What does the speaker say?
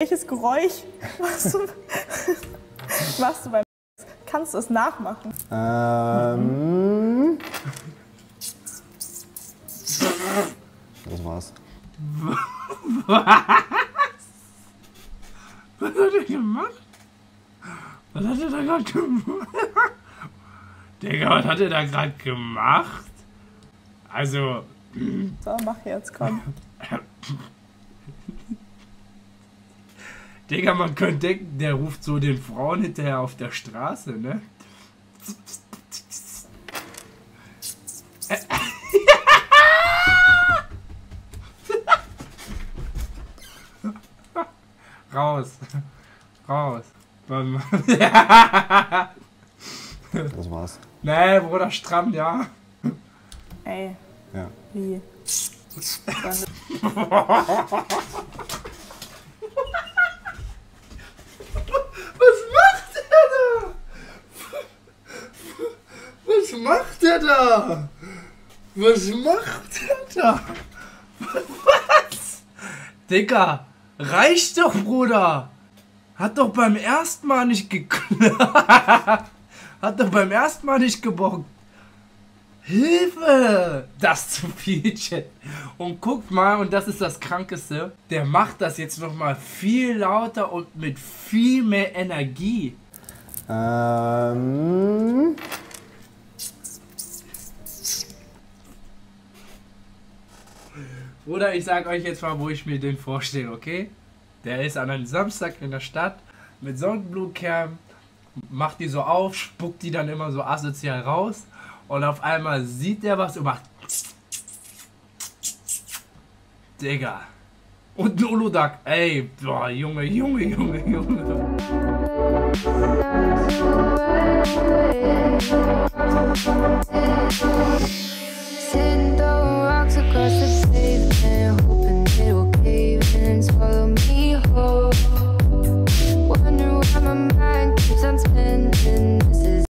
Welches Geräusch machst du, machst du beim Kannst du es nachmachen? Ähm. Das war's. Was hat er gemacht? Was hat er da gerade gemacht? Digga, was hat er da gerade gemacht? Also, So, mach jetzt, komm. Digga, man könnte denken, der ruft so den Frauen hinterher auf der Straße, ne? Raus. Raus. Das war's. nee, Bruder, stramm, ja. Ey, Ja. wie? Was macht er da? Was macht er da? Was macht er da? Was? Digga, reicht doch, Bruder. Hat doch beim ersten Mal nicht geklappt. Hat doch beim ersten Mal nicht gebockt. Hilfe! Das ist zu viel, Chat. Und guckt mal, und das ist das Krankeste, der macht das jetzt nochmal viel lauter und mit viel mehr Energie. Ähm. Oder ich sag euch jetzt mal, wo ich mir den vorstelle, okay? Der ist an einem Samstag in der Stadt mit Sonnenblumenkern, macht die so auf, spuckt die dann immer so asozial raus und auf einmal sieht er was und macht. Digga. Und Lulu ey, boah, Junge, Junge, Junge, Junge.